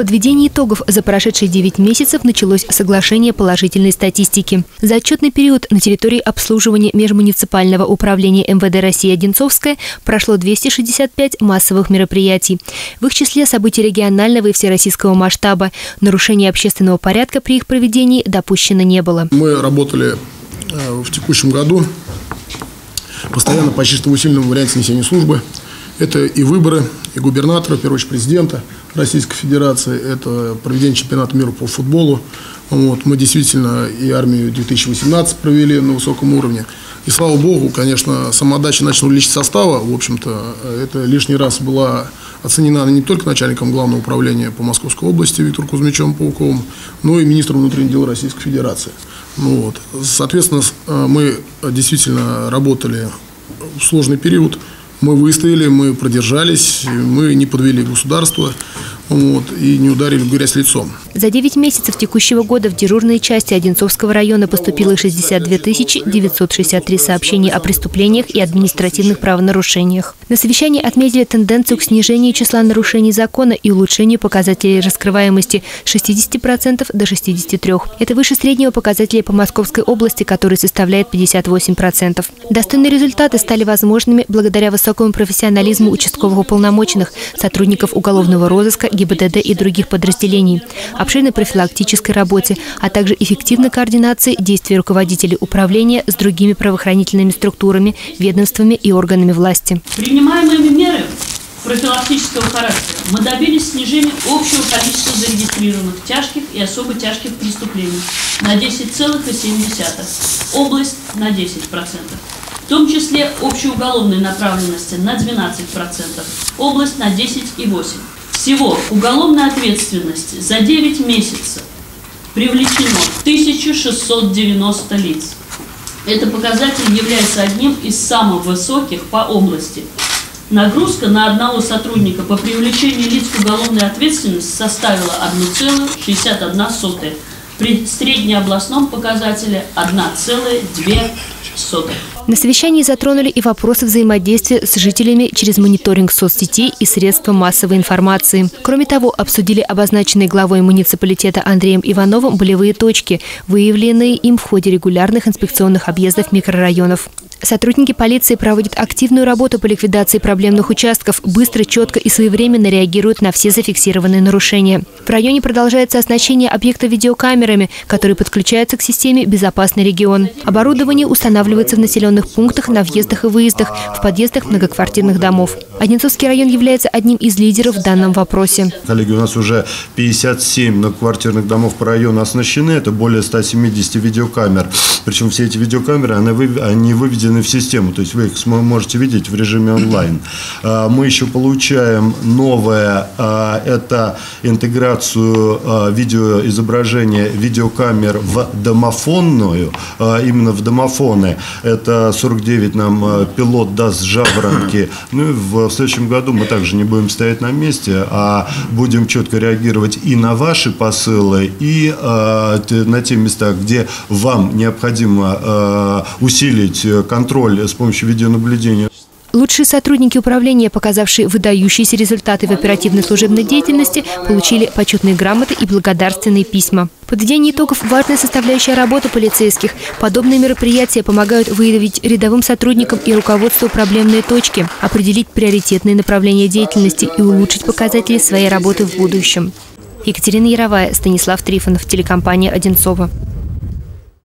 подведении итогов за прошедшие 9 месяцев началось соглашение положительной статистики. За отчетный период на территории обслуживания межмуниципального управления МВД России Одинцовская прошло 265 массовых мероприятий. В их числе события регионального и всероссийского масштаба. Нарушения общественного порядка при их проведении допущено не было. Мы работали э, в текущем году постоянно почти что в усиленном варианте несения службы. Это и выборы, и губернатора, в первую очередь президента Российской Федерации, это проведение чемпионата мира по футболу. Вот, мы действительно и армию 2018 провели на высоком уровне. И слава богу, конечно, самоотдача начала личного состава, в общем-то, это лишний раз была оценена не только начальником главного управления по Московской области Виктором Кузьмичем Пауковым, но и министром внутренних дел Российской Федерации. Ну, вот. Соответственно, мы действительно работали в сложный период, мы выстояли, мы продержались, мы не подвели государство вот, и не ударили в грязь лицом. За 9 месяцев текущего года в дежурные части Одинцовского района поступило 62 963 сообщения о преступлениях и административных правонарушениях. На совещании отметили тенденцию к снижению числа нарушений закона и улучшению показателей раскрываемости с 60% до 63%. Это выше среднего показателя по Московской области, который составляет 58%. Достойные результаты стали возможными благодаря высокому профессионализму участковых уполномоченных, сотрудников уголовного розыска, ГИБДД и других подразделений, обширной профилактической работе, а также эффективной координации действий руководителей управления с другими правоохранительными структурами, ведомствами и органами власти. Принимаемыми меры профилактического характера мы добились снижения общего количества зарегистрированных тяжких и особо тяжких преступлений на 10,7, область на 10%, в том числе общеуголовной направленности на 12%, область на 10,8%. Всего уголовной ответственности за 9 месяцев привлечено 1690 лиц. Этот показатель является одним из самых высоких по области. Нагрузка на одного сотрудника по привлечению лиц к уголовной ответственности составила 1,61 при среднеобластном показателе 1,2. На совещании затронули и вопросы взаимодействия с жителями через мониторинг соцсетей и средства массовой информации. Кроме того, обсудили обозначенные главой муниципалитета Андреем Ивановым болевые точки, выявленные им в ходе регулярных инспекционных объездов микрорайонов. Сотрудники полиции проводят активную работу по ликвидации проблемных участков, быстро, четко и своевременно реагируют на все зафиксированные нарушения. В районе продолжается оснащение объекта видеокамерами, которые подключаются к системе «Безопасный регион». Оборудование устанавливается в населенных пунктах, на въездах и выездах, в подъездах многоквартирных домов. Одинцовский район является одним из лидеров в данном вопросе. Коллеги, у нас уже 57 многоквартирных домов по району оснащены. Это более 170 видеокамер. Причем все эти видеокамеры, они выведены в систему. То есть вы их можете видеть в режиме онлайн. А, мы еще получаем новое, а, это интеграцию а, видеоизображения видеокамер в домофонную, именно в домофоны. Это 49 нам пилот даст жаворонки. Ну и в следующем году мы также не будем стоять на месте, а будем четко реагировать и на ваши посылы, и э, на те места, где вам необходимо э, усилить контроль с помощью видеонаблюдения. Лучшие сотрудники управления, показавшие выдающиеся результаты в оперативной служебной деятельности, получили почетные грамоты и благодарственные письма. Подведение итогов – важная составляющая работы полицейских. Подобные мероприятия помогают выявить рядовым сотрудникам и руководству проблемные точки, определить приоритетные направления деятельности и улучшить показатели своей работы в будущем. Екатерина Яровая, Станислав Трифонов, телекомпания «Одинцова».